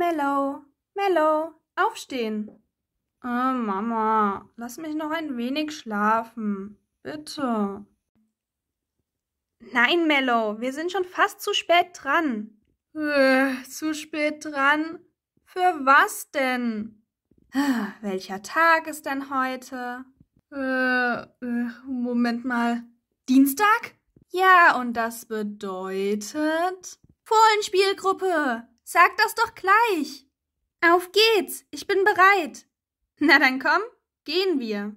Mellow, Mellow, aufstehen. Oh, Mama, lass mich noch ein wenig schlafen. Bitte. Nein, Mellow, wir sind schon fast zu spät dran. Äh, zu spät dran? Für was denn? Ah, welcher Tag ist denn heute? Äh, äh, Moment mal. Dienstag? Ja, und das bedeutet. Fohlenspielgruppe! Sag das doch gleich! Auf geht's! Ich bin bereit! Na dann komm, gehen wir!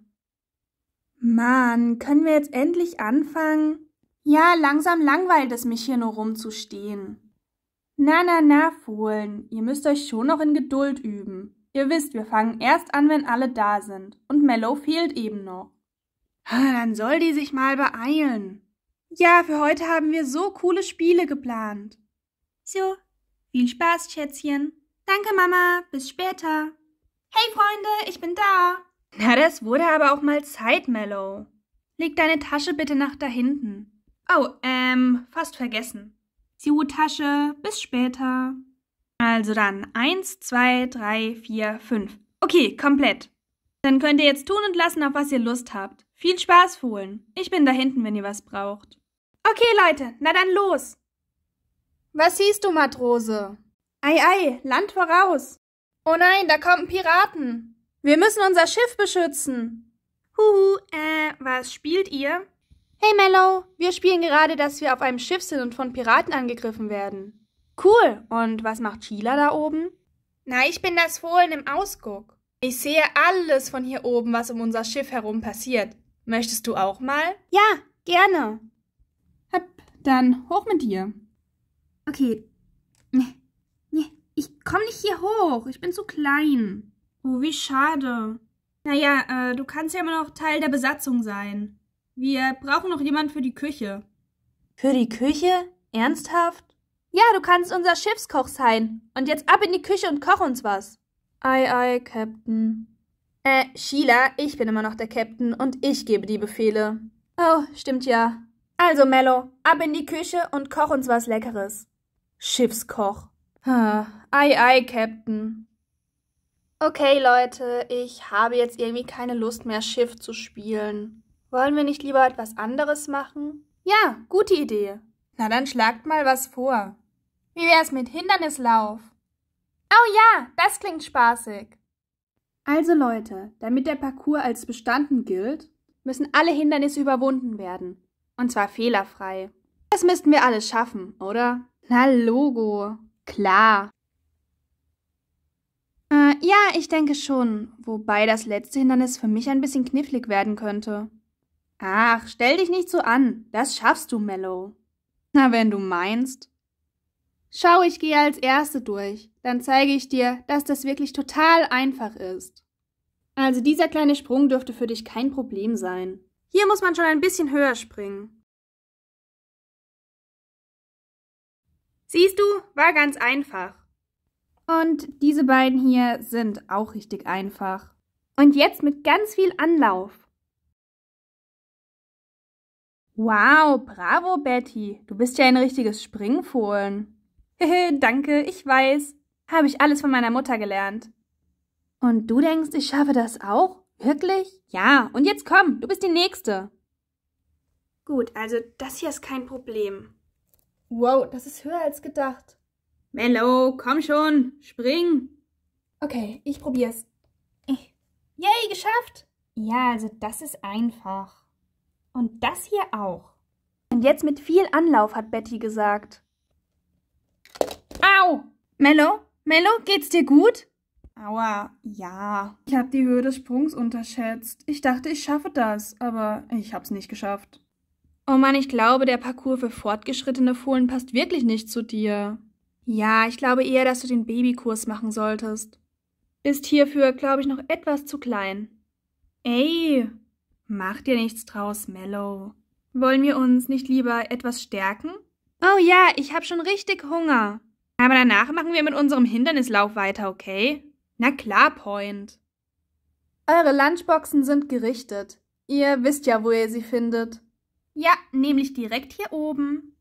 Mann, können wir jetzt endlich anfangen? Ja, langsam langweilt es mich hier nur rumzustehen. Na, na, na, Fohlen, ihr müsst euch schon noch in Geduld üben. Ihr wisst, wir fangen erst an, wenn alle da sind. Und Mellow fehlt eben noch. Dann soll die sich mal beeilen. Ja, für heute haben wir so coole Spiele geplant. So, viel Spaß, Schätzchen. Danke, Mama. Bis später. Hey, Freunde, ich bin da. Na, das wurde aber auch mal Zeit, Mellow. Leg deine Tasche bitte nach da hinten. Oh, ähm, fast vergessen. Siu Tasche, bis später. Also dann, eins, zwei, drei, vier, fünf. Okay, komplett. Dann könnt ihr jetzt tun und lassen, auf was ihr Lust habt. Viel Spaß, Fohlen. Ich bin da hinten, wenn ihr was braucht. Okay, Leute, na dann los. Was siehst du, Matrose? Ei, ei, Land voraus. Oh nein, da kommen Piraten. Wir müssen unser Schiff beschützen. Huhu, äh, was spielt ihr? Hey Mellow, wir spielen gerade, dass wir auf einem Schiff sind und von Piraten angegriffen werden. Cool. Und was macht Sheila da oben? Na, ich bin das Fohlen im Ausguck. Ich sehe alles von hier oben, was um unser Schiff herum passiert. Möchtest du auch mal? Ja, gerne. Hab, dann hoch mit dir. Okay. Nee, nee, ich komm nicht hier hoch. Ich bin zu klein. Oh, wie schade. Naja, äh, du kannst ja immer noch Teil der Besatzung sein. Wir brauchen noch jemand für die Küche. Für die Küche? Ernsthaft? Ja, du kannst unser Schiffskoch sein. Und jetzt ab in die Küche und koch uns was. Ei, ei, Captain. Äh, Sheila, ich bin immer noch der Captain und ich gebe die Befehle. Oh, stimmt ja. Also, Mello, ab in die Küche und koch uns was Leckeres. Schiffskoch. Ah, ei, ei, Captain. Okay, Leute, ich habe jetzt irgendwie keine Lust mehr, Schiff zu spielen. Wollen wir nicht lieber etwas anderes machen? Ja, gute Idee. Na dann schlagt mal was vor. Wie wär's mit Hindernislauf? Oh ja, das klingt spaßig. Also Leute, damit der Parcours als bestanden gilt, müssen alle Hindernisse überwunden werden. Und zwar fehlerfrei. Das müssten wir alles schaffen, oder? Na, Logo. Klar. Äh, ja, ich denke schon. Wobei das letzte Hindernis für mich ein bisschen knifflig werden könnte. Ach, stell dich nicht so an. Das schaffst du, Mellow. Na, wenn du meinst. Schau, ich gehe als Erste durch. Dann zeige ich dir, dass das wirklich total einfach ist. Also dieser kleine Sprung dürfte für dich kein Problem sein. Hier muss man schon ein bisschen höher springen. Siehst du, war ganz einfach. Und diese beiden hier sind auch richtig einfach. Und jetzt mit ganz viel Anlauf. Wow, bravo, Betty. Du bist ja ein richtiges Springfohlen. Hehe, danke, ich weiß. Habe ich alles von meiner Mutter gelernt. Und du denkst, ich schaffe das auch? Wirklich? Ja, und jetzt komm, du bist die Nächste. Gut, also das hier ist kein Problem. Wow, das ist höher als gedacht. Mello, komm schon, spring. Okay, ich probier's. Yay, geschafft! Ja, also das ist einfach. Und das hier auch. Und jetzt mit viel Anlauf, hat Betty gesagt. Au! Mello? Mello, geht's dir gut? Aua, ja. Ich hab die Höhe des Sprungs unterschätzt. Ich dachte, ich schaffe das, aber ich hab's nicht geschafft. Oh Mann, ich glaube, der Parcours für fortgeschrittene Fohlen passt wirklich nicht zu dir. Ja, ich glaube eher, dass du den Babykurs machen solltest. Ist hierfür, glaube ich, noch etwas zu klein. Ey, Mach dir nichts draus, Mellow. Wollen wir uns nicht lieber etwas stärken? Oh ja, ich hab schon richtig Hunger. Aber danach machen wir mit unserem Hindernislauf weiter, okay? Na klar, Point. Eure Lunchboxen sind gerichtet. Ihr wisst ja, wo ihr sie findet. Ja, nämlich direkt hier oben.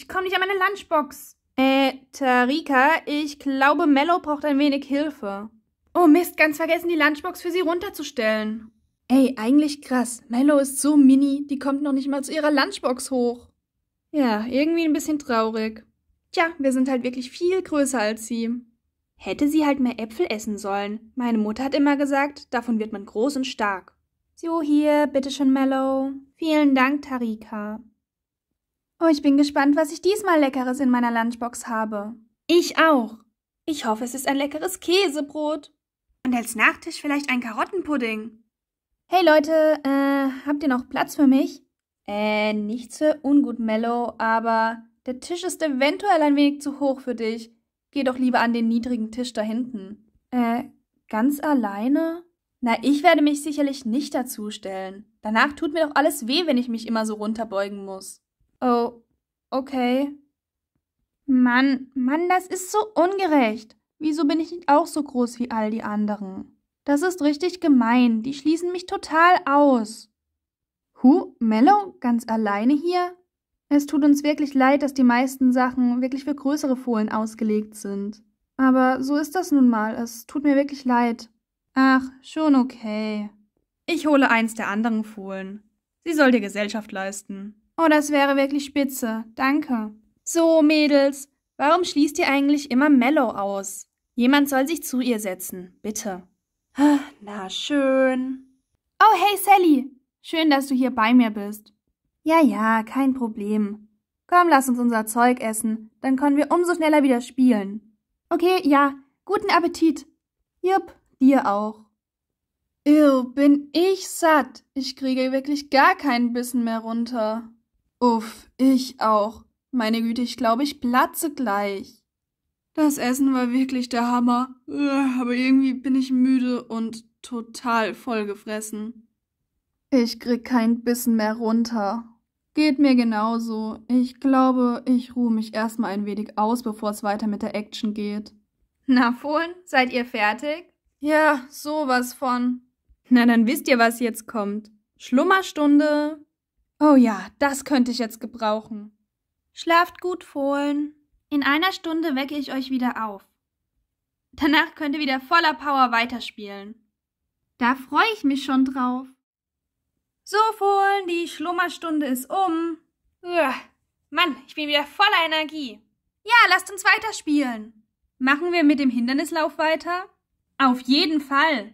Ich komme nicht an meine Lunchbox. Äh, Tarika, ich glaube, Mello braucht ein wenig Hilfe. Oh Mist, ganz vergessen, die Lunchbox für sie runterzustellen. Ey, eigentlich krass. Mello ist so mini, die kommt noch nicht mal zu ihrer Lunchbox hoch. Ja, irgendwie ein bisschen traurig. Tja, wir sind halt wirklich viel größer als sie. Hätte sie halt mehr Äpfel essen sollen. Meine Mutter hat immer gesagt, davon wird man groß und stark. So, hier, bitteschön, Mello. Vielen Dank, Tarika. Oh, ich bin gespannt, was ich diesmal Leckeres in meiner Lunchbox habe. Ich auch. Ich hoffe, es ist ein leckeres Käsebrot. Und als Nachtisch vielleicht ein Karottenpudding. Hey Leute, äh, habt ihr noch Platz für mich? Äh, nichts für ungut, Mello, aber der Tisch ist eventuell ein wenig zu hoch für dich. Geh doch lieber an den niedrigen Tisch da hinten. Äh, ganz alleine? Na, ich werde mich sicherlich nicht dazu stellen. Danach tut mir doch alles weh, wenn ich mich immer so runterbeugen muss. Oh, okay. Mann, Mann, das ist so ungerecht. Wieso bin ich nicht auch so groß wie all die anderen? Das ist richtig gemein. Die schließen mich total aus. Hu, Mello, ganz alleine hier? Es tut uns wirklich leid, dass die meisten Sachen wirklich für größere Fohlen ausgelegt sind. Aber so ist das nun mal. Es tut mir wirklich leid. Ach, schon okay. Ich hole eins der anderen Fohlen. Sie soll dir Gesellschaft leisten. Oh, das wäre wirklich spitze. Danke. So, Mädels, warum schließt ihr eigentlich immer Mellow aus? Jemand soll sich zu ihr setzen, bitte. Na schön. Oh, hey Sally. Schön, dass du hier bei mir bist. Ja, ja, kein Problem. Komm, lass uns unser Zeug essen, dann können wir umso schneller wieder spielen. Okay, ja, guten Appetit. Jupp, dir auch. Ew, bin ich satt. Ich kriege wirklich gar keinen Bissen mehr runter. Uff, ich auch. Meine Güte, ich glaube, ich platze gleich. Das Essen war wirklich der Hammer, aber irgendwie bin ich müde und total vollgefressen. Ich krieg kein Bissen mehr runter. Geht mir genauso. Ich glaube, ich ruhe mich erstmal ein wenig aus, bevor es weiter mit der Action geht. Na, Fohlen, seid ihr fertig? Ja, sowas von. Na, dann wisst ihr, was jetzt kommt. Schlummerstunde. Oh ja, das könnte ich jetzt gebrauchen. Schlaft gut, Fohlen. In einer Stunde wecke ich euch wieder auf. Danach könnt ihr wieder voller Power weiterspielen. Da freue ich mich schon drauf. So, Fohlen, die Schlummerstunde ist um. Uah, Mann, ich bin wieder voller Energie. Ja, lasst uns weiterspielen. Machen wir mit dem Hindernislauf weiter? Auf jeden Fall.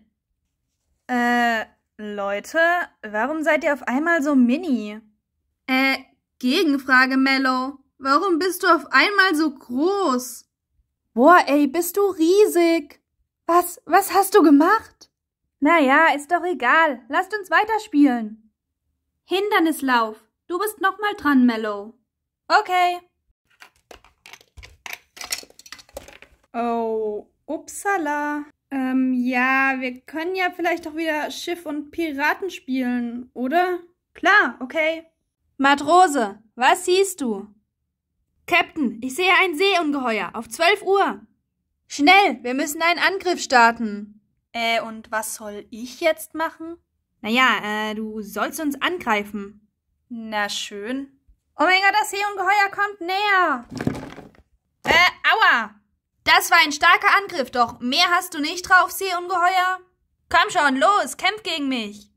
Äh, Leute, warum seid ihr auf einmal so mini? Äh, Gegenfrage, Mello. Warum bist du auf einmal so groß? Boah, ey, bist du riesig. Was, was hast du gemacht? Naja, ist doch egal. Lasst uns weiterspielen. Hindernislauf. Du bist nochmal dran, Mello. Okay. Oh, upsala. Ähm, ja, wir können ja vielleicht auch wieder Schiff und Piraten spielen, oder? Klar, okay. Matrose, was siehst du? Captain, ich sehe ein Seeungeheuer auf zwölf Uhr. Schnell, wir müssen einen Angriff starten. Äh, und was soll ich jetzt machen? Naja, äh, du sollst uns angreifen. Na schön. Oh mein Gott, das Seeungeheuer kommt näher. Äh, aua! Das war ein starker Angriff, doch mehr hast du nicht drauf, Seeungeheuer? Komm schon, los, kämpf gegen mich.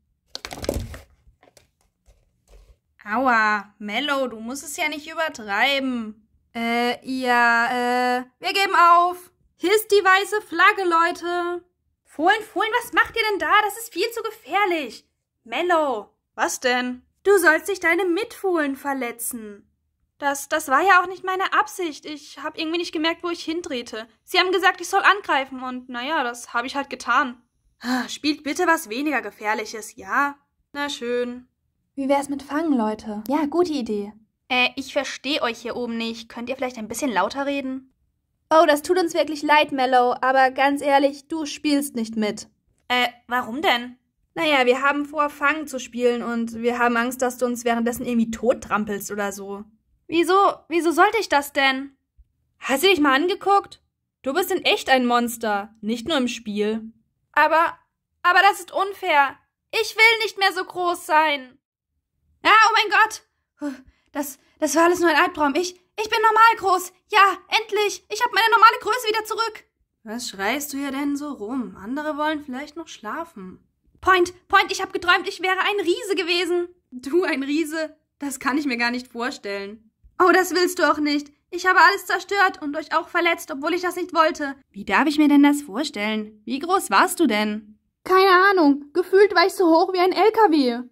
Aua, Mello, du musst es ja nicht übertreiben. Äh, ja, äh, wir geben auf. Hier ist die weiße Flagge, Leute. Fohlen, Fohlen, was macht ihr denn da? Das ist viel zu gefährlich. Mello. Was denn? Du sollst dich deine Mitfohlen verletzen. Das, das war ja auch nicht meine Absicht. Ich habe irgendwie nicht gemerkt, wo ich hindrehte. Sie haben gesagt, ich soll angreifen und naja, das habe ich halt getan. Ah, spielt bitte was weniger Gefährliches, ja? Na schön. Wie wär's mit Fangen, Leute? Ja, gute Idee. Äh, ich verstehe euch hier oben nicht. Könnt ihr vielleicht ein bisschen lauter reden? Oh, das tut uns wirklich leid, Mellow, aber ganz ehrlich, du spielst nicht mit. Äh, warum denn? Naja, wir haben vor, Fangen zu spielen und wir haben Angst, dass du uns währenddessen irgendwie tottrampelst oder so. Wieso, wieso sollte ich das denn? Hast du dich mal angeguckt? Du bist in echt ein Monster, nicht nur im Spiel. Aber, aber das ist unfair. Ich will nicht mehr so groß sein. Ja, oh mein Gott. Das, das war alles nur ein Albtraum. Ich, ich bin normal groß. Ja, endlich. Ich habe meine normale Größe wieder zurück. Was schreist du hier denn so rum? Andere wollen vielleicht noch schlafen. Point, Point, ich habe geträumt, ich wäre ein Riese gewesen. Du ein Riese? Das kann ich mir gar nicht vorstellen. Oh, das willst du auch nicht. Ich habe alles zerstört und euch auch verletzt, obwohl ich das nicht wollte. Wie darf ich mir denn das vorstellen? Wie groß warst du denn? Keine Ahnung. Gefühlt war ich so hoch wie ein LKW.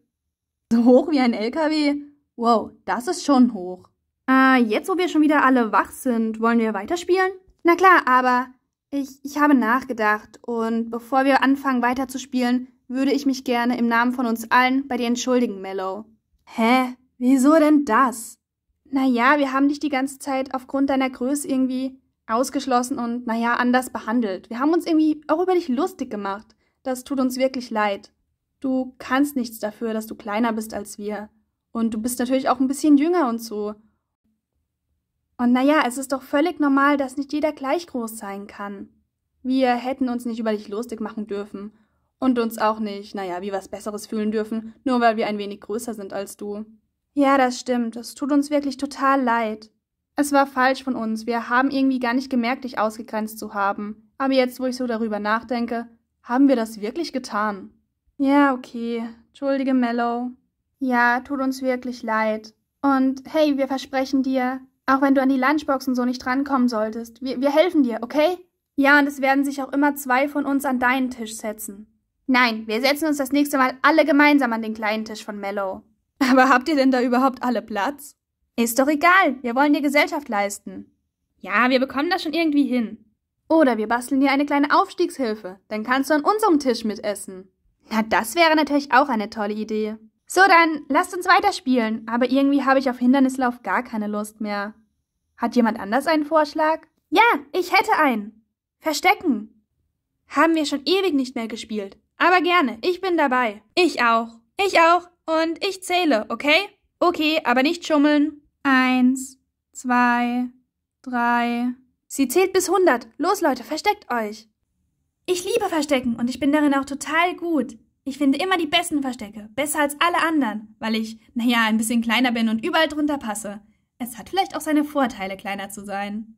So hoch wie ein LKW? Wow, das ist schon hoch. Äh, jetzt, wo wir schon wieder alle wach sind, wollen wir weiterspielen? Na klar, aber ich, ich habe nachgedacht und bevor wir anfangen weiterzuspielen, würde ich mich gerne im Namen von uns allen bei dir entschuldigen, Mellow. Hä? Wieso denn das? Naja, wir haben dich die ganze Zeit aufgrund deiner Größe irgendwie ausgeschlossen und, naja, anders behandelt. Wir haben uns irgendwie auch über dich lustig gemacht. Das tut uns wirklich leid. Du kannst nichts dafür, dass du kleiner bist als wir. Und du bist natürlich auch ein bisschen jünger und so. Und naja, es ist doch völlig normal, dass nicht jeder gleich groß sein kann. Wir hätten uns nicht über dich lustig machen dürfen und uns auch nicht, naja, wie was Besseres fühlen dürfen, nur weil wir ein wenig größer sind als du. Ja, das stimmt. Es tut uns wirklich total leid. Es war falsch von uns. Wir haben irgendwie gar nicht gemerkt, dich ausgegrenzt zu haben. Aber jetzt, wo ich so darüber nachdenke, haben wir das wirklich getan. Ja, okay. Entschuldige, Mellow. Ja, tut uns wirklich leid. Und hey, wir versprechen dir, auch wenn du an die Lunchboxen so nicht rankommen solltest, wir, wir helfen dir, okay? Ja, und es werden sich auch immer zwei von uns an deinen Tisch setzen. Nein, wir setzen uns das nächste Mal alle gemeinsam an den kleinen Tisch von Mellow. Aber habt ihr denn da überhaupt alle Platz? Ist doch egal, wir wollen dir Gesellschaft leisten. Ja, wir bekommen das schon irgendwie hin. Oder wir basteln dir eine kleine Aufstiegshilfe, dann kannst du an unserem Tisch mitessen. Na, das wäre natürlich auch eine tolle Idee. So, dann lasst uns weiterspielen, aber irgendwie habe ich auf Hindernislauf gar keine Lust mehr. Hat jemand anders einen Vorschlag? Ja, ich hätte einen. Verstecken. Haben wir schon ewig nicht mehr gespielt. Aber gerne, ich bin dabei. Ich auch. Ich auch. Und ich zähle, okay? Okay, aber nicht schummeln. Eins, zwei, drei. Sie zählt bis hundert. Los, Leute, versteckt euch. Ich liebe Verstecken und ich bin darin auch total gut. Ich finde immer die besten Verstecke, besser als alle anderen, weil ich, naja, ein bisschen kleiner bin und überall drunter passe. Es hat vielleicht auch seine Vorteile, kleiner zu sein.